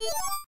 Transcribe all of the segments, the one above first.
you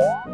you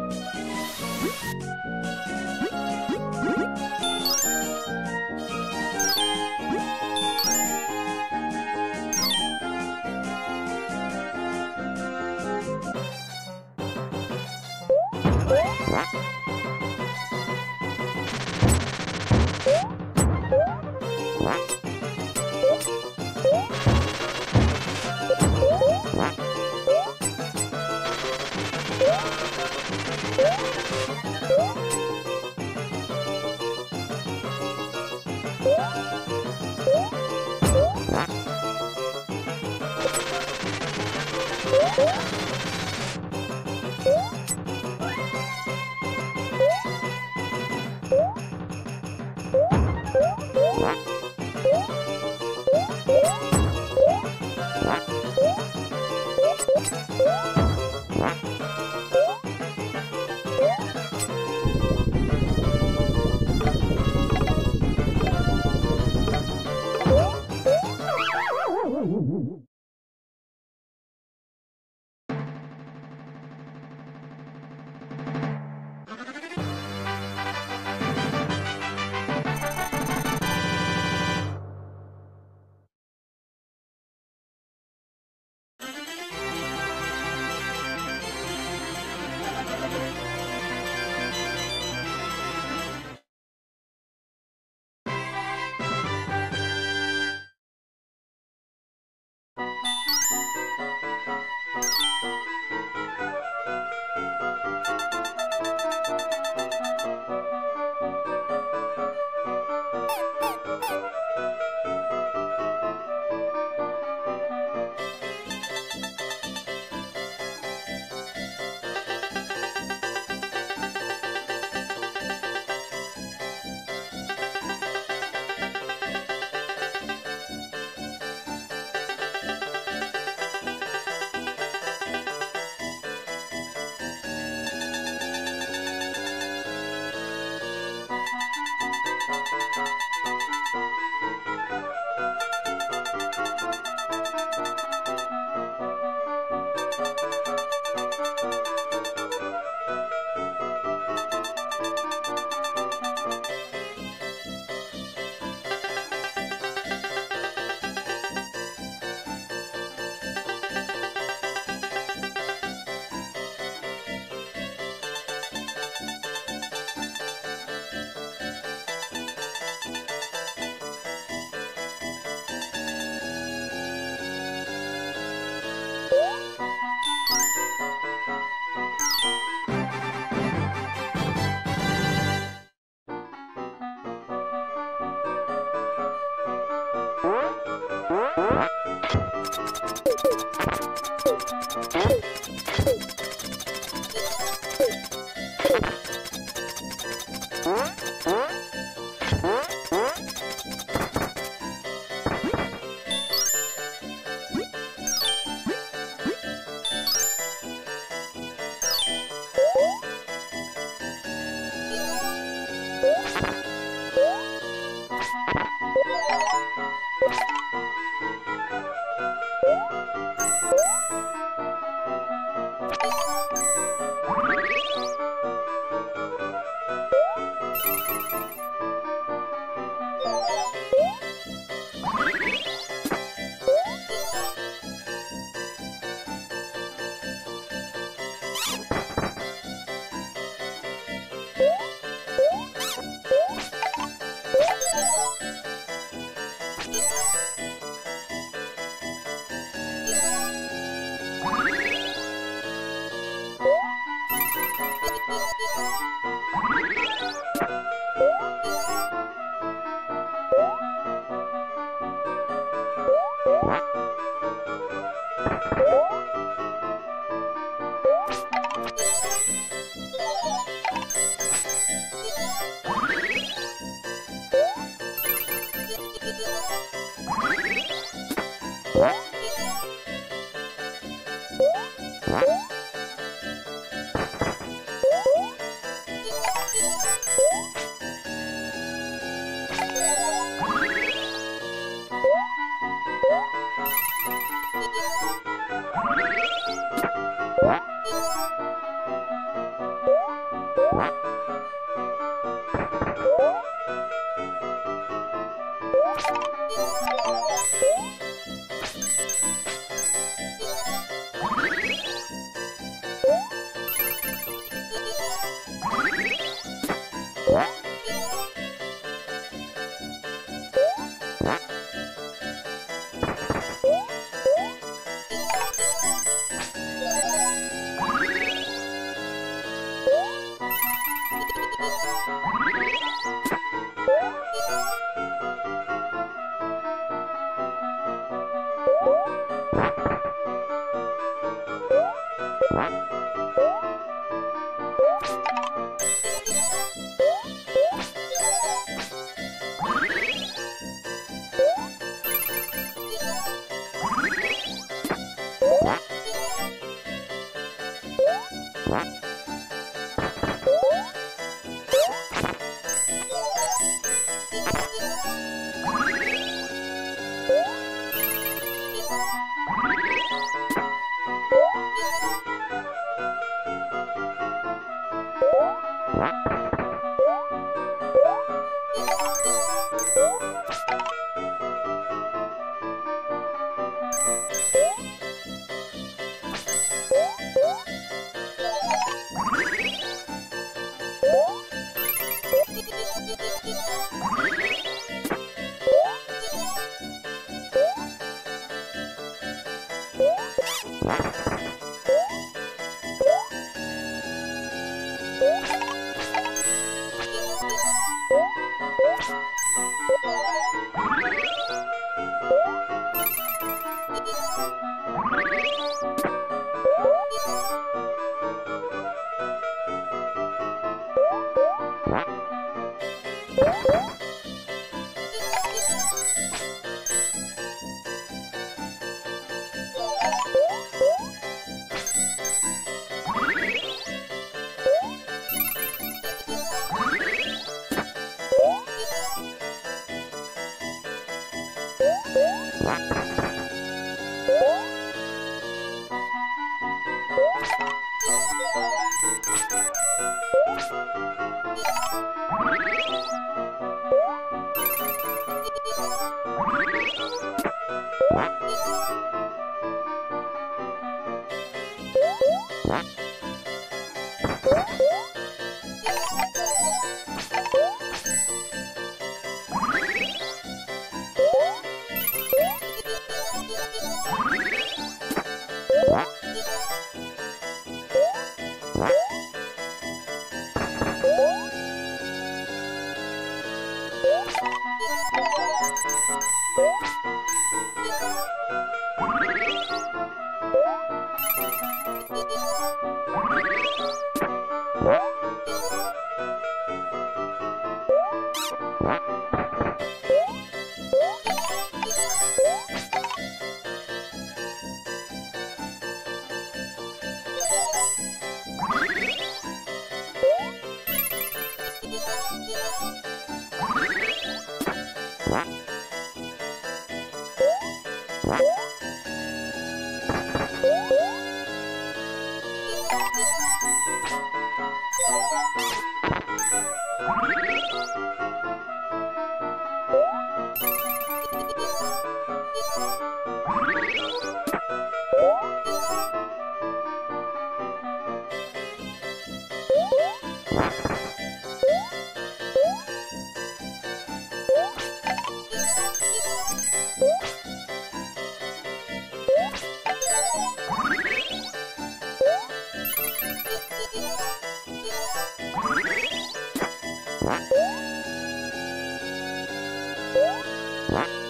What?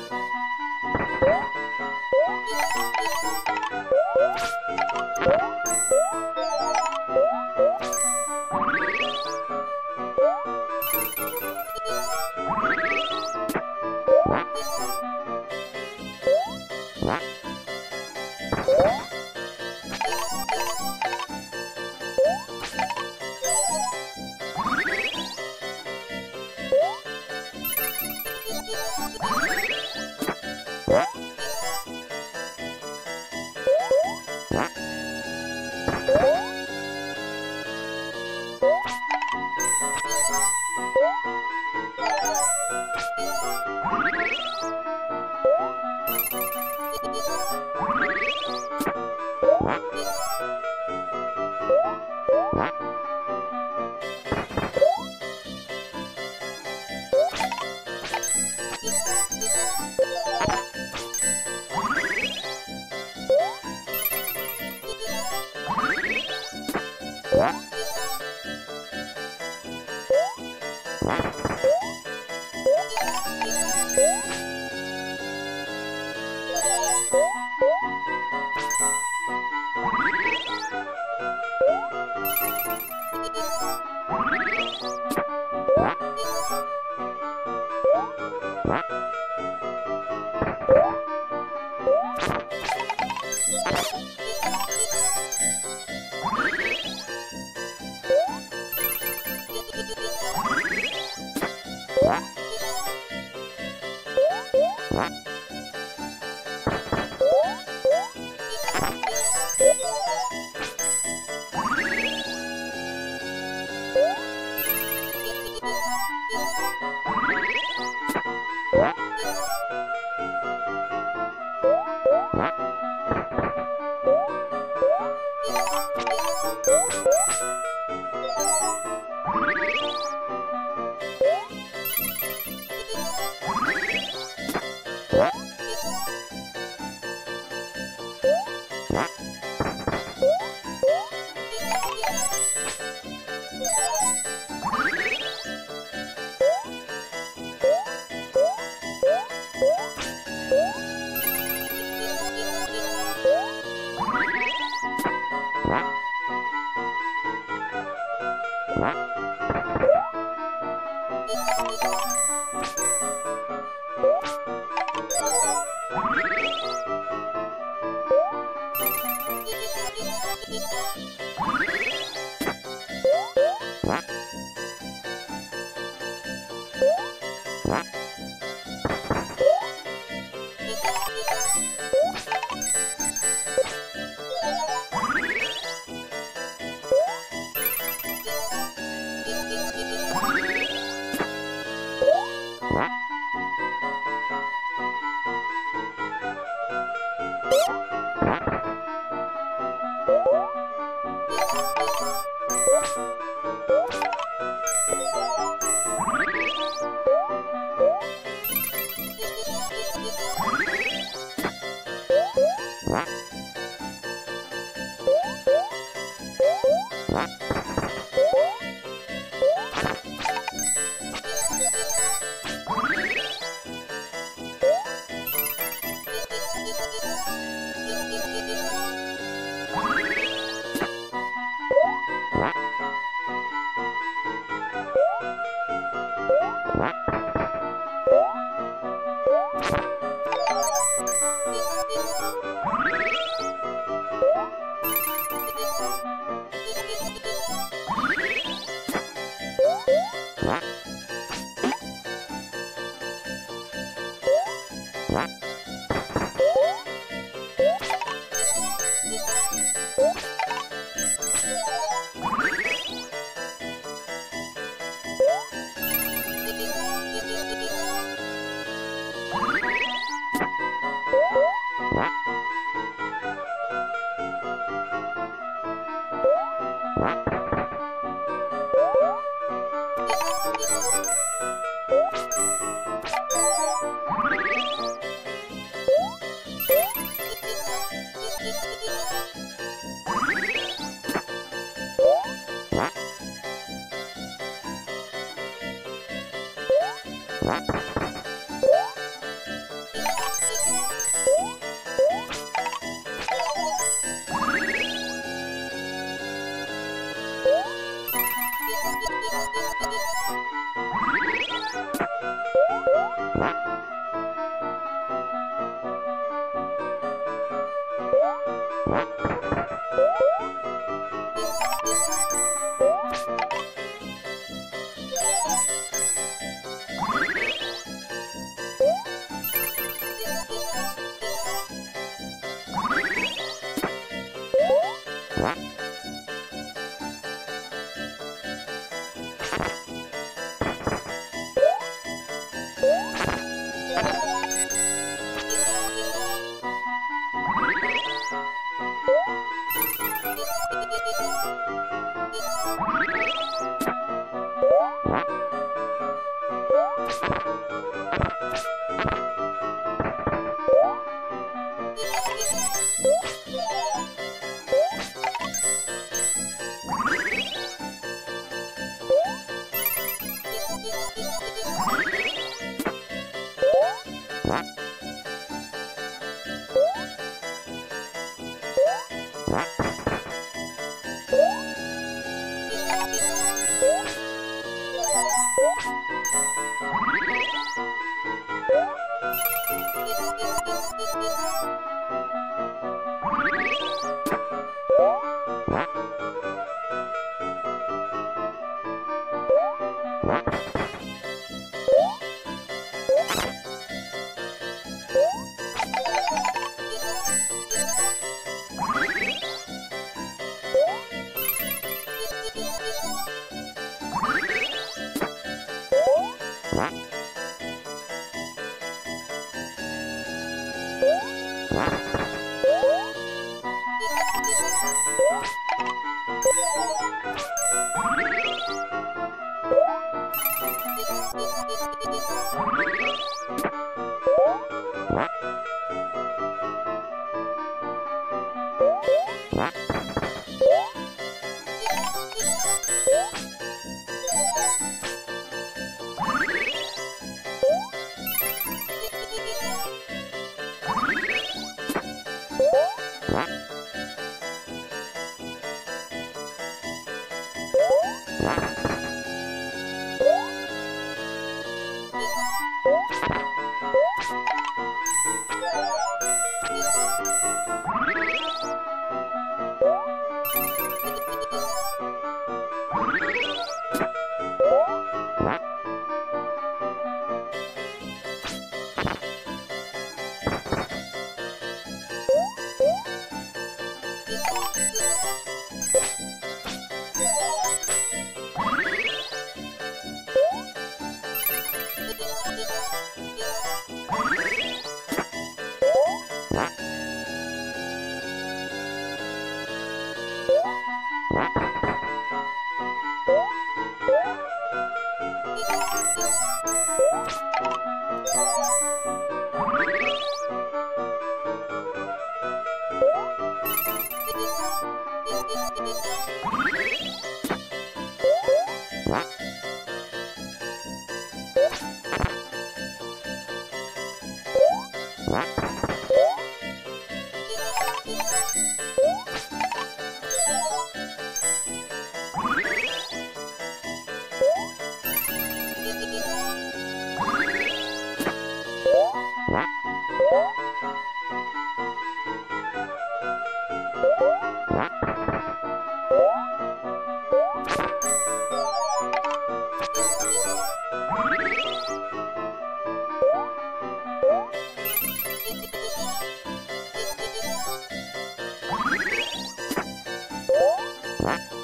Bye.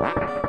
you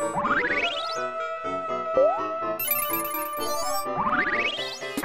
Thank you.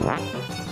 Huh?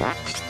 Thank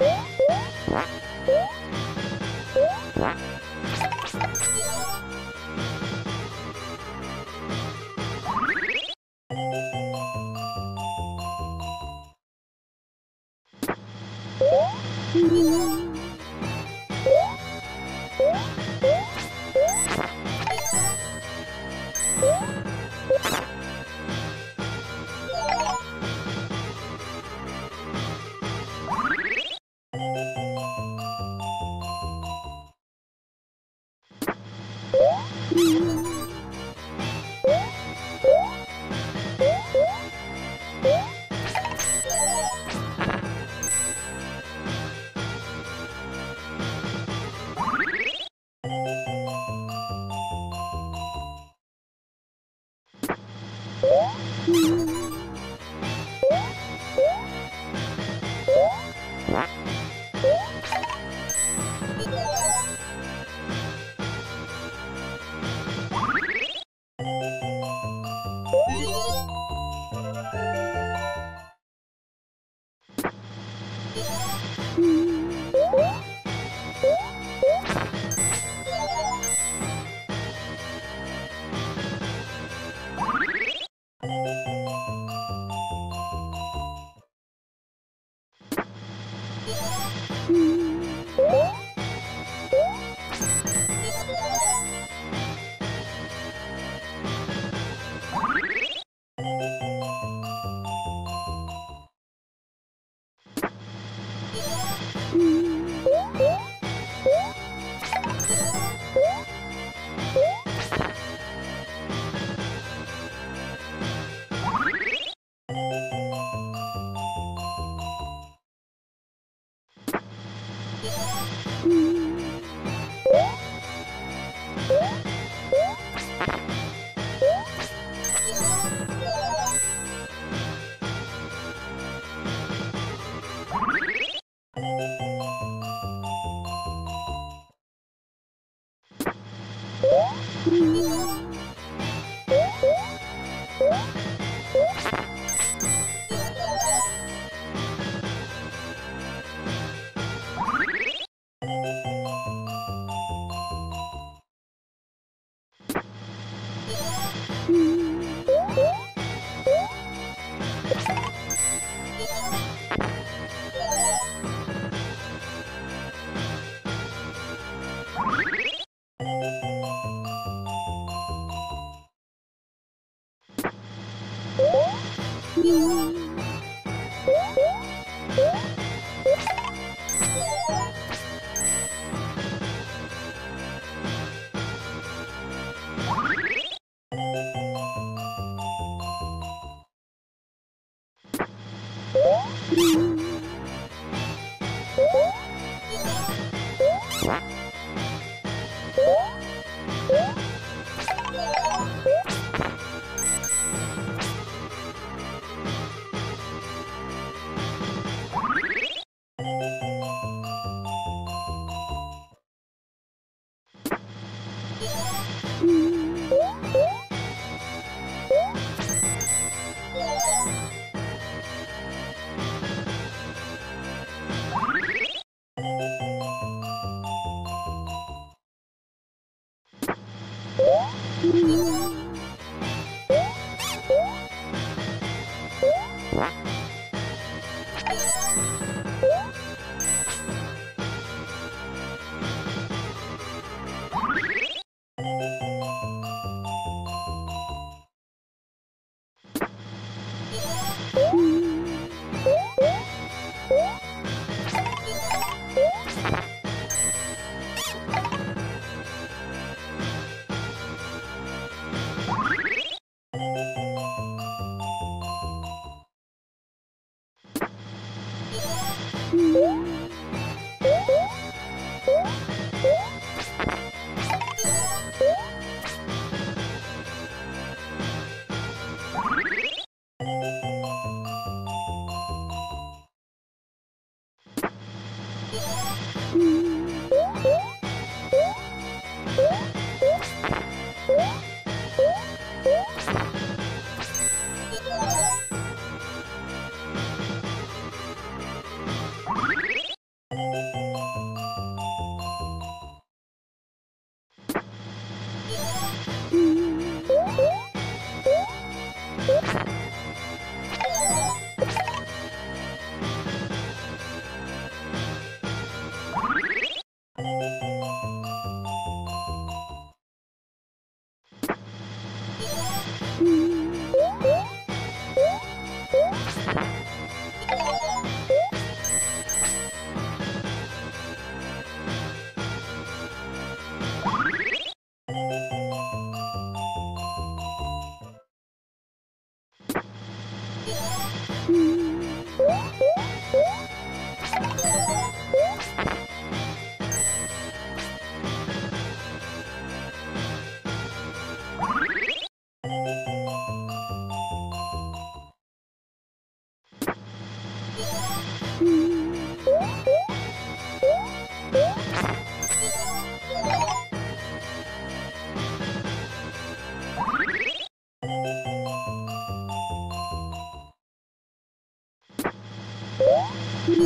What? you.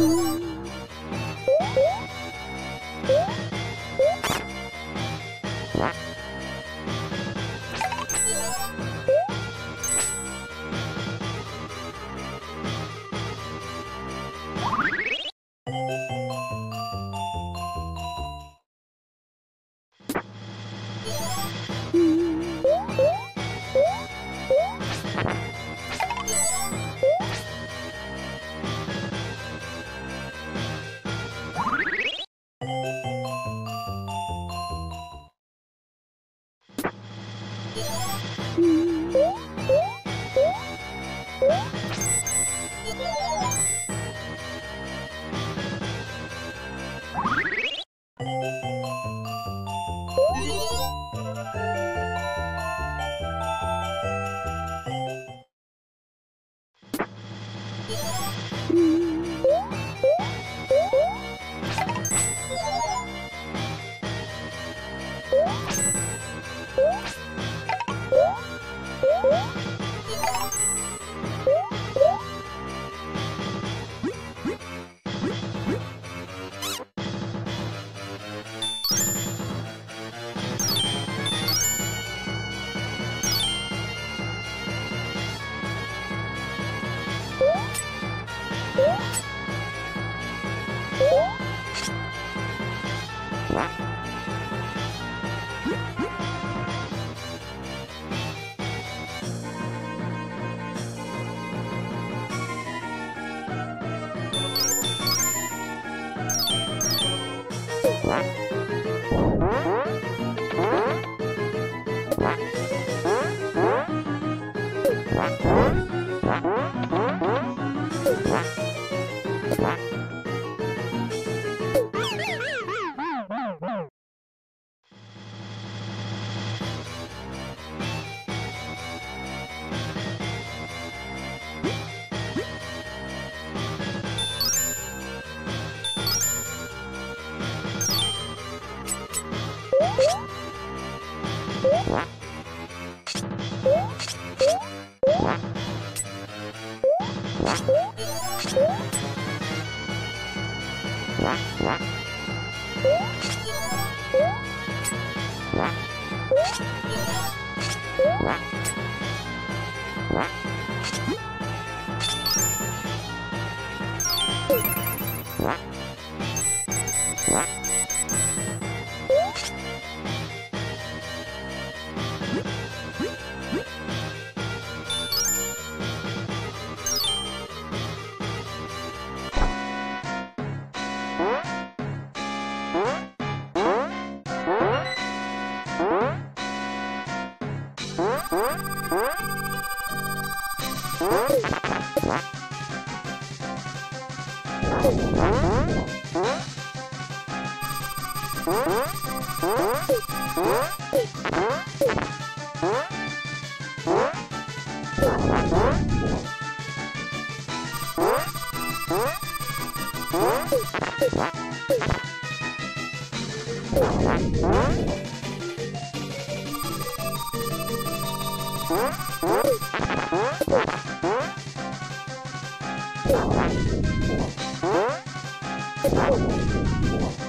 you. Huh? かもう、